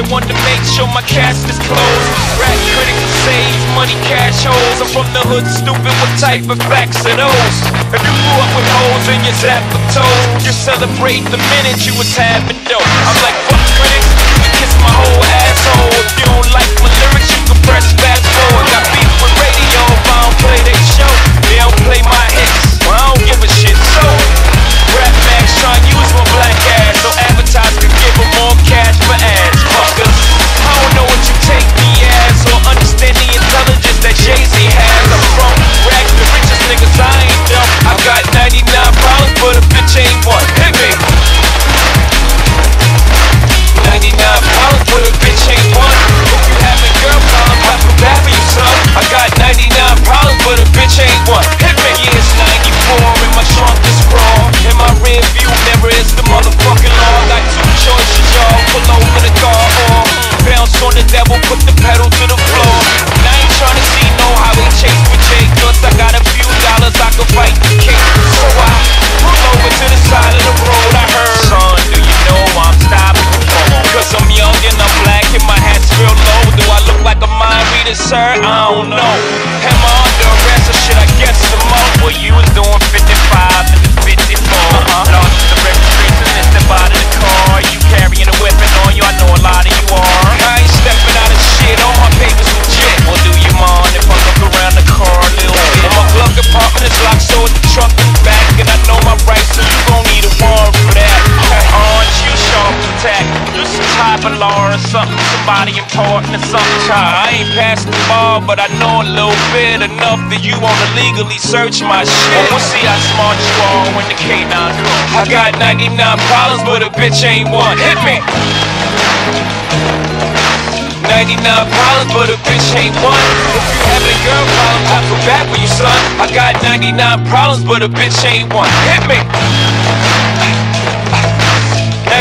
make sure my cast is closed. Rap critics say money cash holes. I'm from the hood, stupid. What type of facts are those? If you grew up with holes in your zap of toes, you celebrate the minute you was having dope. I'm like, sir? I don't know. Law or something, somebody important or something. Child, I ain't passed the ball, but I know a little bit enough that you wanna legally search my shit. Oh, we'll see how smart you are when the K9 comes. I got 99 problems, but a bitch ain't one. Hit me. 99 problems, but a bitch ain't one. If you having girl problems, I feel bad for you, son. I got 99 problems, but a bitch ain't one. Hit me.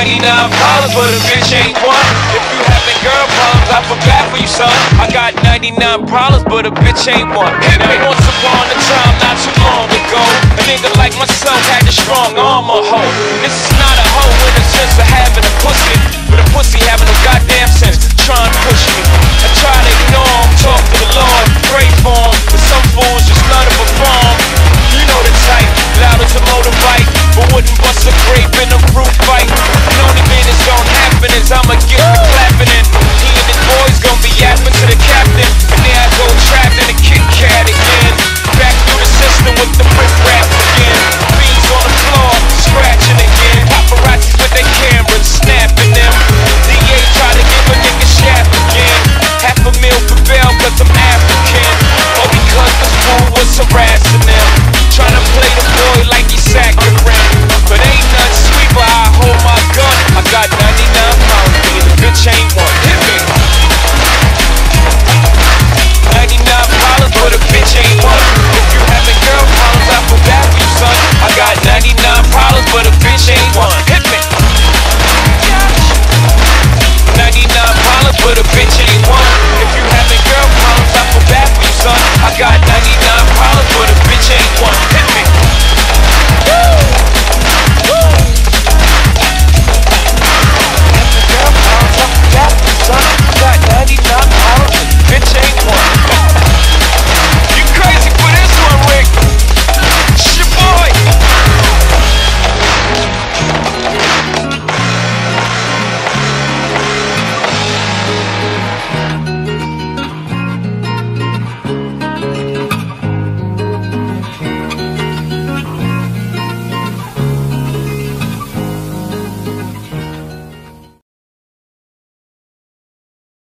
99 problems, but a bitch ain't one. If you having girl problems, I bad for you, son. I got 99 problems, but a bitch ain't one. Hit me. Once upon a time, not too long ago, a nigga like myself had a strong arm or hoe. This is not a hoe in the sense of having a pussy, but a pussy